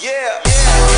Yeah. yeah.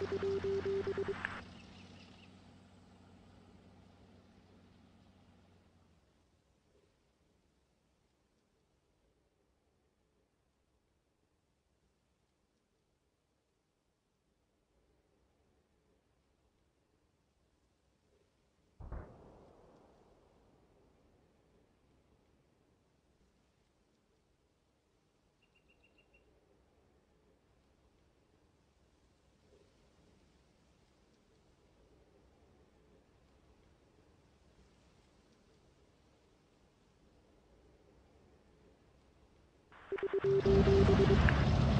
どどどどどどど。どどどどどどど。